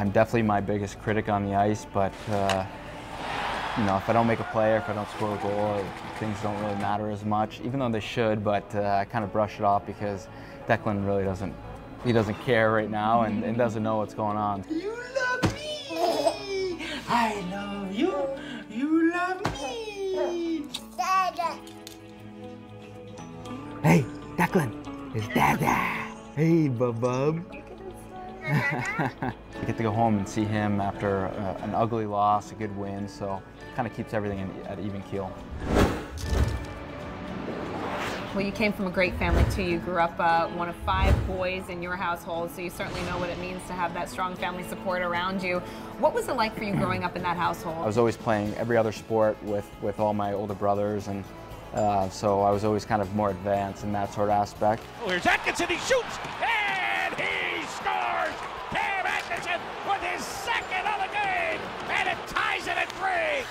I'm definitely my biggest critic on the ice, but uh, you know, if I don't make a play or if I don't score a goal, things don't really matter as much, even though they should, but uh, I kind of brush it off because Declan really doesn't, he doesn't care right now and, and doesn't know what's going on. You love me! I love you! You love me! Dada. Hey, Declan, it's Dada. Hey, bub bub. I get to go home and see him after uh, an ugly loss, a good win, so kind of keeps everything in, at even keel. Well, you came from a great family too. You grew up uh, one of five boys in your household, so you certainly know what it means to have that strong family support around you. What was it like for you growing up in that household? I was always playing every other sport with, with all my older brothers, and uh, so I was always kind of more advanced in that sort of aspect. Oh, here's Atkinson. He shoots and he scores. Cam Atkinson with his second of the game, and it ties it at three.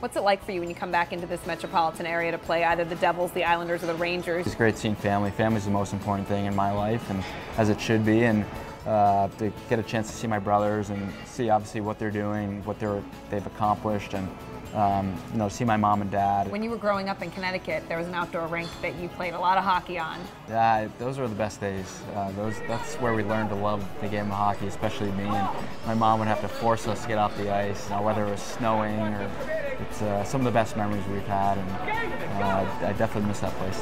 What's it like for you when you come back into this metropolitan area to play either the Devils, the Islanders, or the Rangers? It's great seeing family. Family's the most important thing in my life, and as it should be. And uh, to get a chance to see my brothers and see obviously what they're doing, what they're they've accomplished, and um, you know, see my mom and dad. When you were growing up in Connecticut, there was an outdoor rink that you played a lot of hockey on. Yeah, those were the best days. Uh, those that's where we learned to love the game of hockey, especially me. And my mom would have to force us to get off the ice, you know, whether it was snowing or it's uh, some of the best memories we've had, and uh, I definitely miss that place.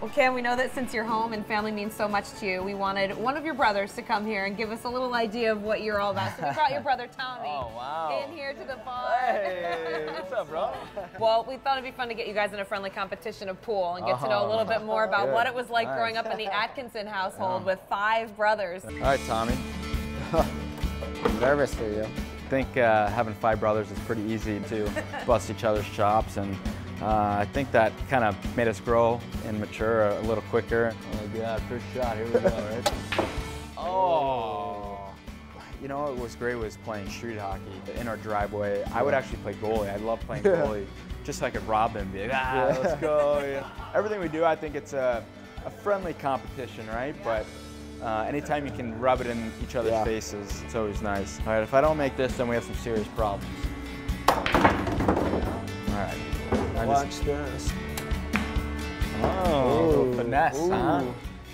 Well, Cam, we know that since you're home and family means so much to you, we wanted one of your brothers to come here and give us a little idea of what you're all about. So we brought your brother Tommy Oh, wow. in here to the bar. Hey, what's up, bro? Well, we thought it'd be fun to get you guys in a friendly competition of pool and get to know a little bit more about Good. what it was like Nice. growing up in the Atkinson household with five brothers. All right, Tommy. I'm nervous for you. I think uh, having five brothers is pretty easy to bust each other's chops, and uh, I think that kind of made us grow and mature a, little quicker. Oh my God, first shot, here we go, right? oh. You know what was great was playing street hockey in our driveway. I would actually play goalie. I love playing goalie, just so I could rob them, be like, ah, let's go. Yeah. Everything we do, I think it's a, a friendly competition, right? But uh, anytime you can rub it in each other's Yeah. faces, it's always nice. All right, if I don't make this, then we have some serious problems. All right. I just- Watch this. oh, little Ooh, finesse, huh?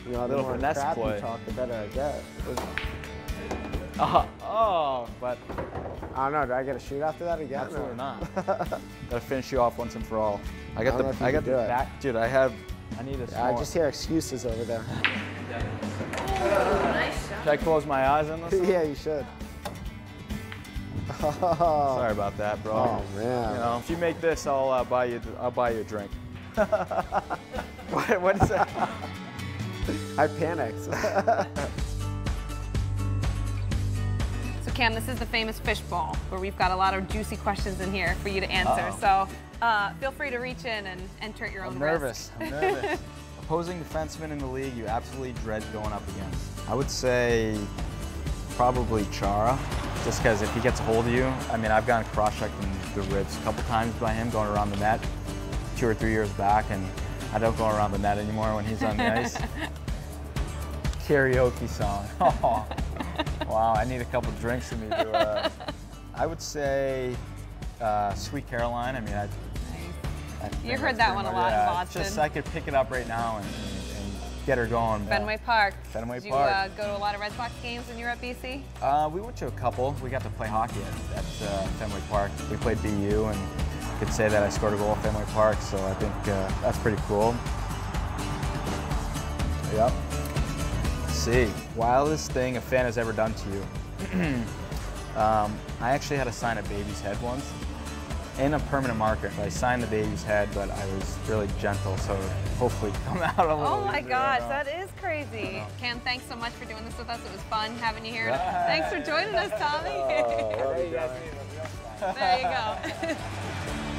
You know, the Little more finesse crap play. you talk, the better I get. Oh, oh, but I don't know. Do I get a shoot after that again? absolutely or- not. Gotta finish you off once and for all. I got I the, I got the back, dude. I have, I need a I small. just hear excuses over there. Should I close my eyes on this? yeah, you should. Sorry about that, bro. Oh man. You know, if you make this, I'll uh, buy you. I'll buy you a drink. what, what is that? I panicked. So Cam, this is the famous fishbowl where we've got a lot of juicy questions in here for you to answer. Uh-oh. So uh, feel free to reach in and enter at your own I'm nervous. I'm nervous. Opposing defenseman in the league, you absolutely dread going up against. I would say probably Chara, just because if he gets a hold of you, I mean, I've gotten cross-checked in the ribs a couple times by him going around the net two or three years back, and I don't go around the net anymore when he's on the ice. Karaoke song. Oh, wow, I need a couple drinks in me to. Uh, I would say uh, Sweet Caroline. I mean, I, You heard that one a lot in yeah, Boston. Just I could pick it up right now and, and, and get her going. yeah. Fenway Park. Fenway Did Park. you uh, go to a lot of Red Sox games when you were at BC? Uh, we went to a couple. We got to play hockey at, at uh, Fenway Park. We played BU and could say that I scored a goal at Fenway Park, so I think uh, that's pretty cool. Yep. Let's see. Wildest thing a fan has ever done to you. um, I actually had to sign a baby's head once in a permanent marker. I signed the baby's head, but I was really gentle, so hopefully come out a little Oh my easier, gosh, that is crazy. Cam, thanks so much for doing this with us. It was fun having you here. Yeah. Thanks for joining us, Tommy. Oh, there you go.